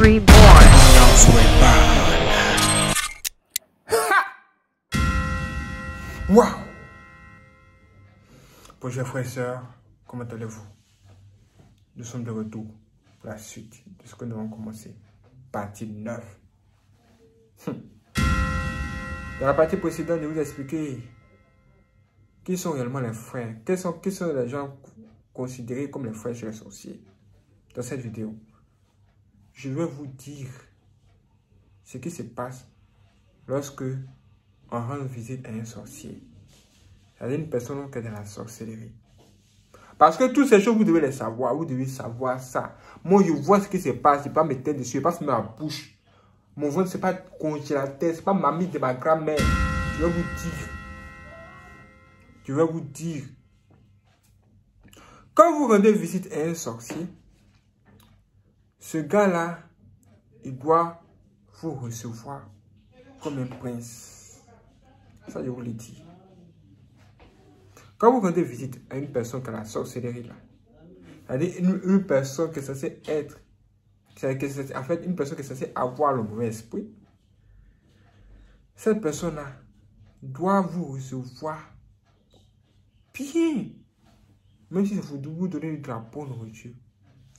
Reborn. Waouh Bonjour frères et sœurs, comment allez-vous? Nous sommes de retour pour la suite de ce que nous avons commencé. Partie 9. Dans la partie précédente, je vous ai expliqué qui sont réellement les frères. Quels sont, qui sont les gens considérés comme les frères chez les sorciers. Dans cette vidéo, je vais vous dire ce qui se passe lorsque on rend visite à un sorcier. C'est une personne qui est dans la sorcellerie. Parce que toutes ces choses, vous devez les savoir. Vous devez savoir ça. Moi, je vois ce qui se passe. Je pas me tête dessus. Je pas ma bouche. Mon ventre, ce n'est pas congélateur. Ce n'est pas mamie de ma grand-mère. Je vais vous dire. Je vais vous dire. Quand vous rendez visite à un sorcier, ce gars-là, il doit vous recevoir comme un prince. Ça, je vous l'ai dit. Quand vous rendez visite à une personne qui a la sorcellerie, là, c'est-à-dire une, personne qui est censée être, en fait, une personne qui est censée avoir le mauvais esprit, cette personne-là doit vous recevoir bien. Même si vous vous donner de la bonne nourriture,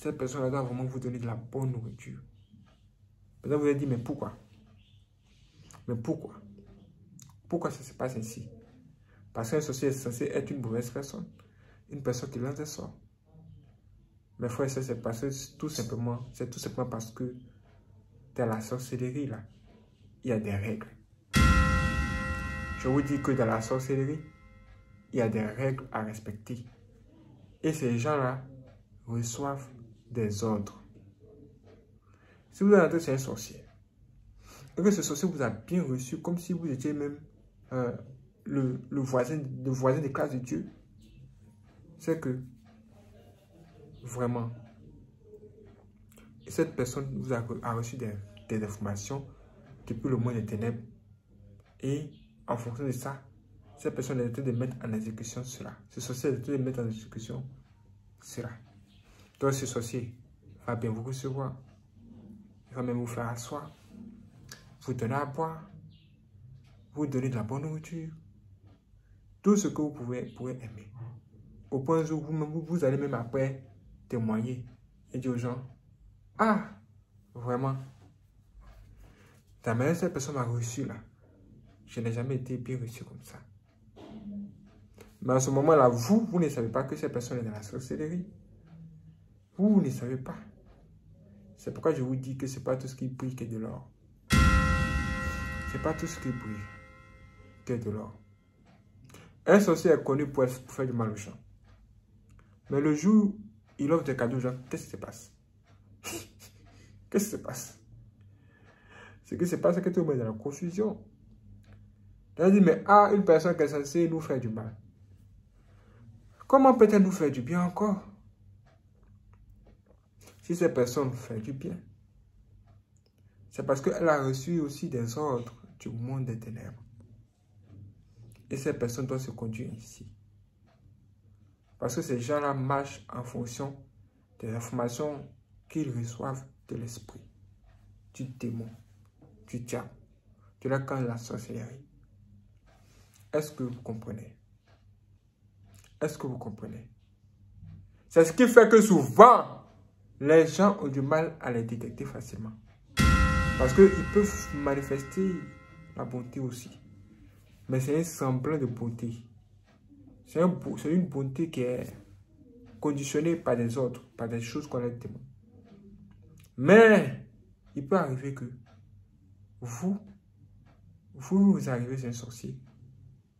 cette personne-là doit vraiment vous donner de la bonne nourriture. Peut-être vous allez dire, mais pourquoi? Mais pourquoi? Pourquoi ça se passe ainsi? Parce qu'un sorcier est censé être une mauvaise personne. Une personne qui lance des sorts. Mais frère, c'est parce que tout simplement, c'est tout simplement parce que dans la sorcellerie là, il y a des règles. Je vous dis que dans la sorcellerie, il y a des règles à respecter. Et ces gens-là reçoivent des ordres. Si vous êtes un sorcier, et que ce sorcier vous a bien reçu, comme si vous étiez même euh, le, voisin, le voisin de classe de Dieu, c'est que vraiment, cette personne vous a, reçu des, des, informations depuis le monde des ténèbres. Et en fonction de ça, cette personne est en train de mettre en exécution cela. Ce sorcier est en train de mettre en exécution cela. Donc ce sorcier va bien vous recevoir. Il va même vous faire asseoir. Vous donner à boire. Vous donner de la bonne nourriture. Tout ce que vous pouvez, pouvez aimer. Au point où vous, vous allez même après témoigner et dire aux gens, ah, vraiment, ta mère, cette personne m'a reçu là. Je n'ai jamais été bien reçu comme ça. Mais à ce moment-là, vous, vous ne savez pas que cette personne est dans la sorcellerie. Vous, ne savez pas. C'est pourquoi je vous dis que ce n'est pas tout ce qui brille qui est de l'or. Ce n'est pas tout ce qui brille qui est de l'or. Un sorcier est connu pour, faire du mal aux gens. Mais le jour où il offre des cadeaux aux gens, qu'est-ce qui se passe? Qu'est-ce qui se passe? Ce qui se passe, c'est que tout le monde est dans la confusion. Il dit, mais ah, une personne qui est censée nous faire du mal. Comment peut-elle nous faire du bien encore? Si cette personne fait du bien, c'est parce qu'elle a reçu aussi des ordres du monde des ténèbres. Et cette personne doit se conduire ici. Parce que ces gens-là marchent en fonction des informations qu'ils reçoivent de l'esprit, du démon, du diable, de la de la sorcellerie. Est-ce que vous comprenez? Est-ce que vous comprenez? C'est ce qui fait que souvent, les gens ont du mal à les détecter facilement. Parce qu'ils peuvent manifester la bonté aussi. Mais c'est un semblant de bonté. C'est une bonté qui est conditionnée par des autres, par des choses qu'on a demandées. Mais il peut arriver que vous, vous, vous arrivez un sorcier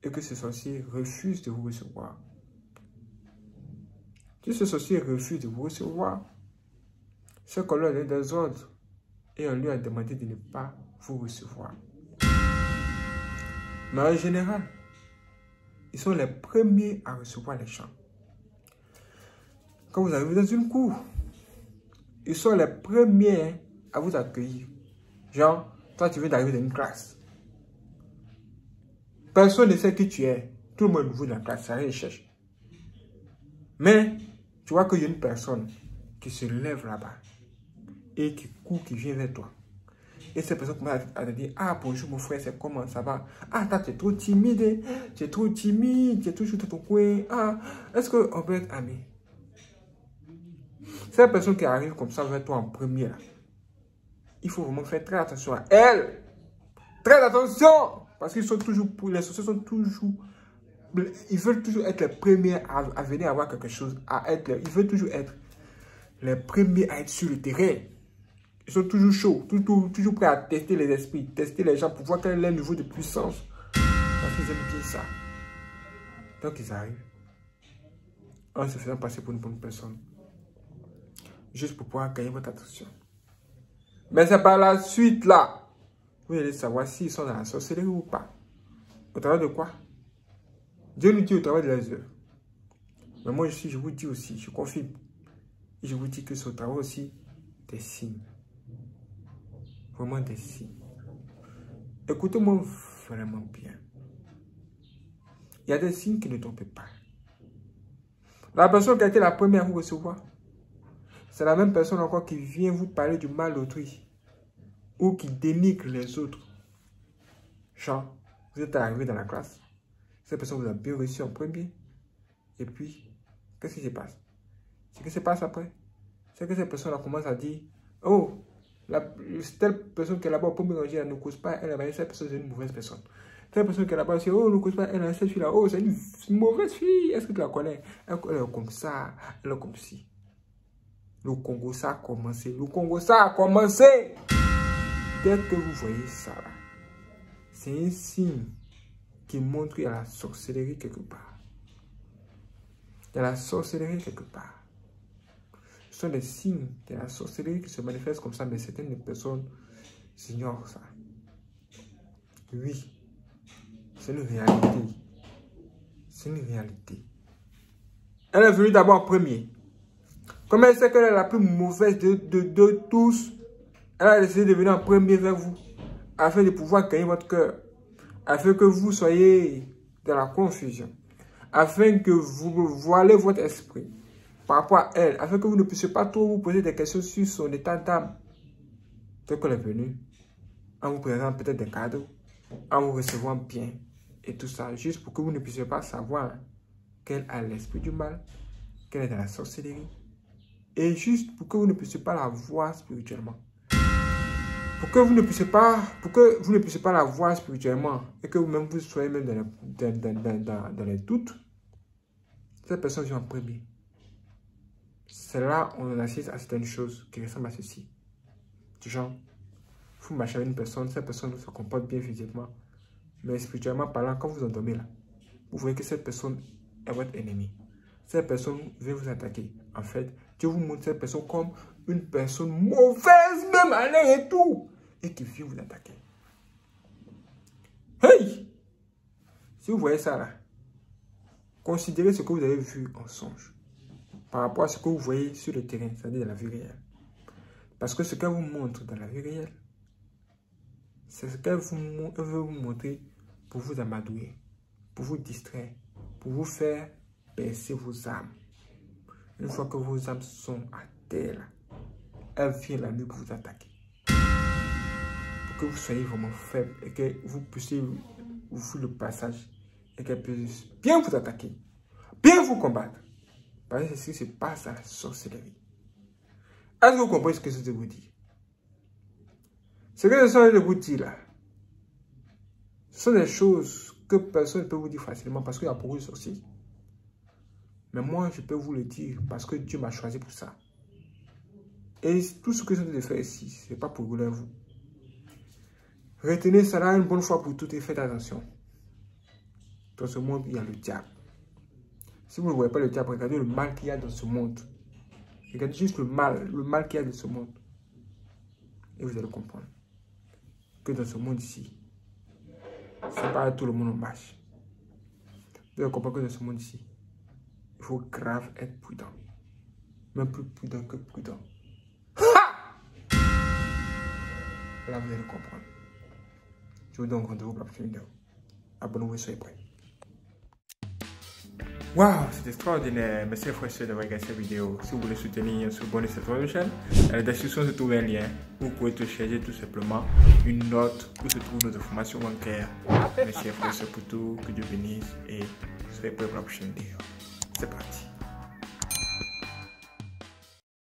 et que ce sorcier refuse de vous recevoir. Si ce sorcier refuse de vous recevoir, c'est qu'on lui a donné des ordres et on lui a demandé de ne pas vous recevoir. Mais en général, ils sont les premiers à recevoir les gens. Quand vous arrivez dans une cour, ils sont les premiers à vous accueillir. Genre, toi tu viens d'arriver dans une classe. Personne ne sait qui tu es. Tout le monde vous dans la classe, ça rien cherche. Mais tu vois qu'il y a une personne qui se lève là-bas et qui court, qui vient vers toi. Et cette personne commence à te dire, ah bonjour mon frère, c'est comment ça va? Ah, tu es trop timide, tu es trop timide, tu es toujours dans ton coin. Ah, est-ce qu'on peut être amis Cette personne qui arrive comme ça vers toi en premier, il faut vraiment faire très attention à elle. Très attention Parce qu'ils sont toujours, les sociétés sont toujours, ils veulent toujours être les premiers à, venir avoir quelque chose, à être, ils veulent toujours être les premiers à être sur le terrain. Ils sont toujours chauds, toujours, prêts à tester les esprits, tester les gens pour voir quel est leur niveau de puissance. Parce qu'ils aiment bien ça. Donc ils arrivent en se faisant passer pour une bonne personne. Juste pour pouvoir gagner votre attention. Mais c'est par la suite là. Vous allez savoir s'ils sont dans la sorcellerie ou pas. Au travers de quoi? Dieu nous dit au travers de leurs œuvres. Mais moi, je, je vous dis aussi, je confirme. Je vous dis que c'est au travers aussi des signes vraiment des signes. Écoutez-moi vraiment bien. Il y a des signes qui ne tombent pas. La personne qui a été la première à vous recevoir, c'est la même personne encore qui vient vous parler du mal d'autrui ou qui dénigre les autres. Genre, vous êtes arrivé dans la classe, cette personne vous a bien reçu en premier, et puis, qu'est-ce qui se passe? Ce qui se passe après, c'est que cette personne commence à dire, oh, la, telle personne qui est là-bas premier rangé, elle ne cause pas, elle, cette personne, c'est une mauvaise personne. Telle personne qui est là-bas, c'est, oh, ne cause pas, elle, cette fille-là, oh, c'est une, mauvaise fille, est-ce que tu la connais? Elle, est comme ça, elle est comme ci. Le Congo, ça a commencé. Le Congo, ça a commencé. Dès que vous voyez ça, c'est un signe qui montre qu'il y a la sorcellerie quelque part. Il y a la sorcellerie quelque part sont des signes de la sorcellerie qui se manifestent comme ça, mais certaines personnes ignorent ça. Oui, c'est une réalité. C'est une réalité. Elle est venue d'abord en premier. Comme elle sait qu'elle est la plus mauvaise de, de, tous, elle a décidé de venir en premier vers vous, afin de pouvoir gagner votre cœur, afin que vous soyez dans la confusion, afin que vous voilez votre esprit, par rapport à elle, afin que vous ne puissiez pas trop vous poser des questions sur son état d'âme. Dès qu'elle est venue, en vous présentant peut-être des cadeaux, en vous recevant bien et tout ça, juste pour que vous ne puissiez pas savoir qu'elle a l'esprit du mal, qu'elle est dans la sorcellerie, et juste pour que vous ne puissiez pas la voir spirituellement. Pour que vous ne puissiez pas, pour que vous ne puissiez pas la voir spirituellement et que vous-même vous soyez même dans, dans, dans les doutes, cette personne vient en premier. Là on assiste à certaines choses qui ressemblent à ceci. Du genre, vous marchez avec une personne, cette personne se comporte bien physiquement, mais spirituellement parlant, quand vous endormez là, vous voyez que cette personne est votre ennemi. Cette personne veut vous attaquer. En fait, Dieu vous montre cette personne comme une personne mauvaise, même à l'air et tout, et qui vient vous attaquer. Hey! Si vous voyez ça là, considérez ce que vous avez vu en songe par rapport à ce que vous voyez sur le terrain, c'est-à-dire dans la vie réelle. Parce que ce qu'elle vous montre dans la vie réelle, c'est ce qu'elle veut vous montrer pour vous amadouer, pour vous distraire, pour vous faire baisser vos âmes. Une fois que vos âmes sont à terre, elle vient la nuit pour vous attaquer. Pour que vous soyez vraiment faible et que vous puissiez vous le passage et qu'elle puisse bien vous attaquer, bien vous combattre. Parce que c'est ce qui se passe à la sorcellerie. Est-ce que vous comprenez ce que je vous dis Ce que je suis de vous dire là, ce sont des choses que personne ne peut vous dire facilement parce qu'il y a beaucoup de sorciers. Mais moi, je peux vous le dire parce que Dieu m'a choisi pour ça. Et tout ce que je de faire ici, ce n'est pas pour vous. Retenez cela une bonne fois pour toutes et faites attention. Dans ce monde, il y a le diable. Si vous ne voyez pas le diable, regardez le mal qu'il y a dans ce monde. Regardez juste le mal, le mal qu'il y a dans ce monde. Et vous allez comprendre que dans ce monde ici, c'est pas tout le monde en marche. Vous allez comprendre que dans ce monde ici, il faut grave être prudent. Même plus prudent que prudent. Là, vous allez comprendre. Je vous donne rendez-vous pour la prochaine vidéo. Abonnez-vous, soyez prêts. Waouh, c'est extraordinaire. Merci frère d'avoir regardé cette vidéo. Si vous voulez soutenir, abonnez à cette chaîne. Dans la description se trouve un lien où vous pouvez télécharger tout simplement une note où se trouvent nos informations bancaires. Merci frère pour tout. Que Dieu bénisse et je vous pour la prochaine vidéo. C'est parti.